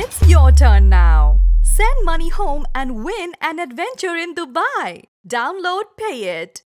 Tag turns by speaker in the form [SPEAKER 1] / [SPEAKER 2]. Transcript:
[SPEAKER 1] It's your turn now. Send money home and win an adventure in Dubai. Download Pay It.